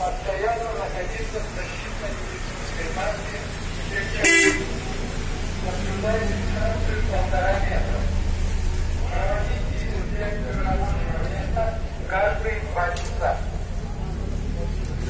постоянно находиться в защитной медицинской маске всех наблюдая дистанцию полтора метра. Проводить дезинфекцию рабочего места каждые два часа.